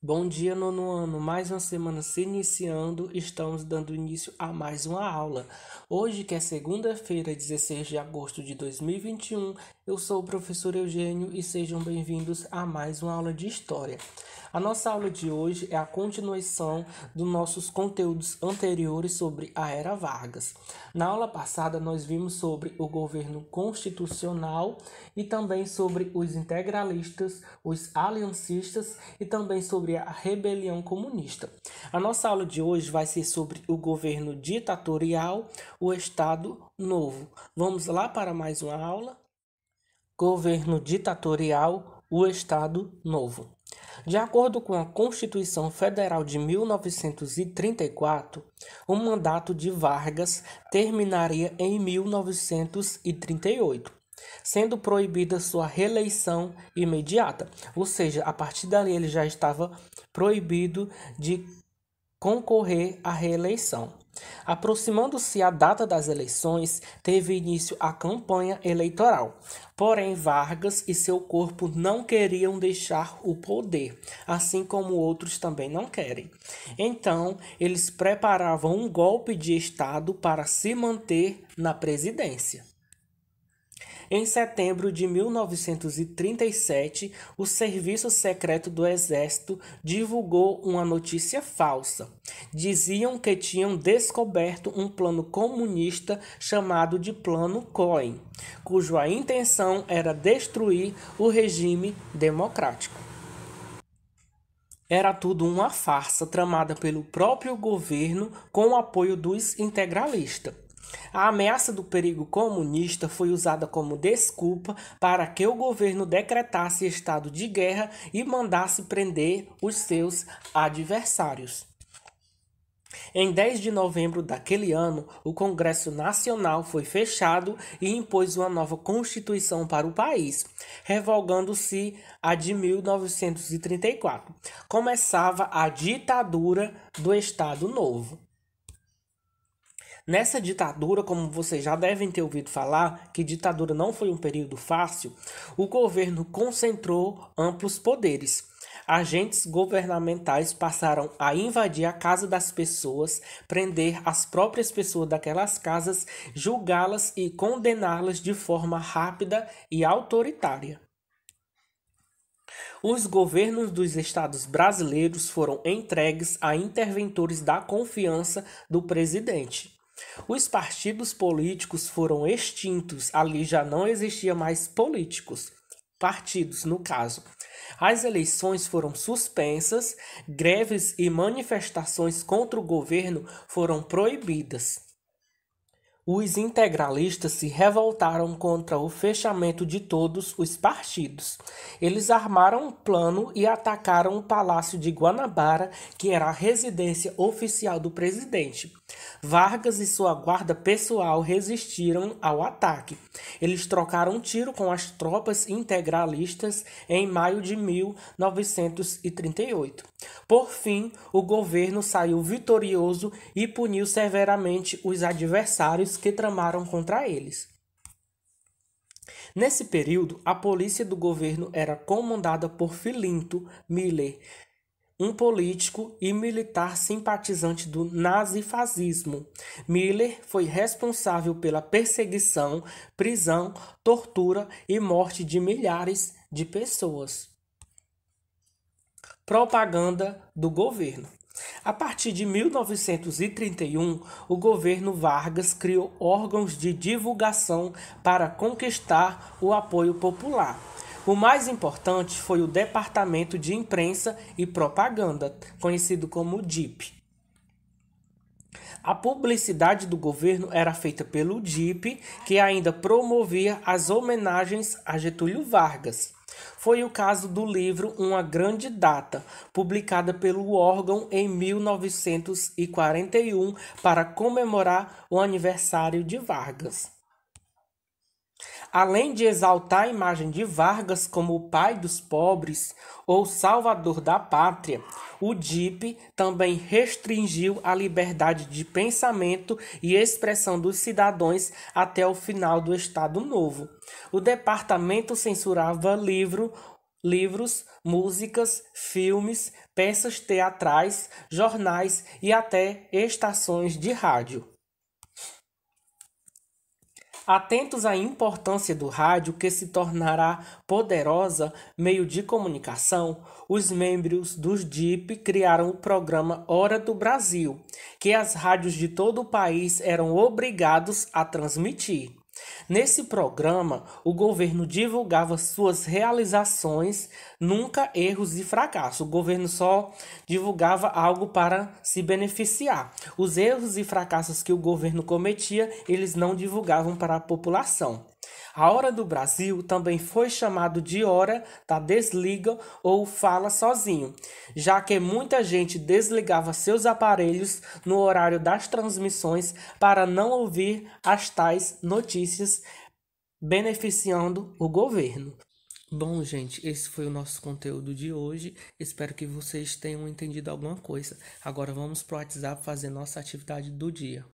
Bom dia, nono ano. Mais uma semana se iniciando, estamos dando início a mais uma aula. Hoje, que é segunda-feira, 16 de agosto de 2021, eu sou o professor Eugênio e sejam bem-vindos a mais uma aula de História. A nossa aula de hoje é a continuação dos nossos conteúdos anteriores sobre a Era Vargas. Na aula passada, nós vimos sobre o governo constitucional e também sobre os integralistas, os aliancistas e também sobre a rebelião comunista. A nossa aula de hoje vai ser sobre o governo ditatorial, o Estado Novo. Vamos lá para mais uma aula? Governo ditatorial, o Estado Novo. De acordo com a Constituição Federal de 1934, o mandato de Vargas terminaria em 1938, sendo proibida sua reeleição imediata. Ou seja, a partir dali ele já estava proibido de concorrer à reeleição. Aproximando-se a data das eleições, teve início a campanha eleitoral. Porém, Vargas e seu corpo não queriam deixar o poder, assim como outros também não querem. Então, eles preparavam um golpe de Estado para se manter na presidência. Em setembro de 1937, o Serviço Secreto do Exército divulgou uma notícia falsa. Diziam que tinham descoberto um plano comunista chamado de Plano Cohen, cuja intenção era destruir o regime democrático. Era tudo uma farsa tramada pelo próprio governo com o apoio dos integralistas. A ameaça do perigo comunista foi usada como desculpa para que o governo decretasse estado de guerra e mandasse prender os seus adversários. Em 10 de novembro daquele ano, o Congresso Nacional foi fechado e impôs uma nova Constituição para o país, revogando-se a de 1934. Começava a ditadura do Estado Novo. Nessa ditadura, como vocês já devem ter ouvido falar, que ditadura não foi um período fácil, o governo concentrou amplos poderes. Agentes governamentais passaram a invadir a casa das pessoas, prender as próprias pessoas daquelas casas, julgá-las e condená-las de forma rápida e autoritária. Os governos dos estados brasileiros foram entregues a interventores da confiança do presidente. Os partidos políticos foram extintos, ali já não existia mais políticos, partidos no caso. As eleições foram suspensas, greves e manifestações contra o governo foram proibidas. Os integralistas se revoltaram contra o fechamento de todos os partidos. Eles armaram um plano e atacaram o Palácio de Guanabara, que era a residência oficial do presidente. Vargas e sua guarda pessoal resistiram ao ataque. Eles trocaram um tiro com as tropas integralistas em maio de 1938. Por fim, o governo saiu vitorioso e puniu severamente os adversários que tramaram contra eles. Nesse período, a polícia do governo era comandada por Filinto Miller, um político e militar simpatizante do nazifascismo. Miller foi responsável pela perseguição, prisão, tortura e morte de milhares de pessoas. Propaganda do governo. A partir de 1931, o governo Vargas criou órgãos de divulgação para conquistar o apoio popular. O mais importante foi o Departamento de Imprensa e Propaganda, conhecido como DIP. A publicidade do governo era feita pelo DIP, que ainda promovia as homenagens a Getúlio Vargas. Foi o caso do livro Uma Grande Data, publicada pelo órgão em 1941 para comemorar o aniversário de Vargas. Além de exaltar a imagem de Vargas como o pai dos pobres ou salvador da pátria, o DIP também restringiu a liberdade de pensamento e expressão dos cidadãos até o final do Estado Novo. O departamento censurava livro livros, músicas, filmes, peças teatrais, jornais e até estações de rádio. Atentos à importância do rádio, que se tornará poderosa meio de comunicação, os membros dos DIP criaram o programa Hora do Brasil, que as rádios de todo o país eram obrigados a transmitir. Nesse programa, o governo divulgava suas realizações, nunca erros e fracassos. O governo só divulgava algo para se beneficiar. Os erros e fracassos que o governo cometia, eles não divulgavam para a população. A hora do Brasil também foi chamado de hora da desliga ou fala sozinho, já que muita gente desligava seus aparelhos no horário das transmissões para não ouvir as tais notícias beneficiando o governo. Bom, gente, esse foi o nosso conteúdo de hoje. Espero que vocês tenham entendido alguma coisa. Agora vamos para o WhatsApp fazer nossa atividade do dia.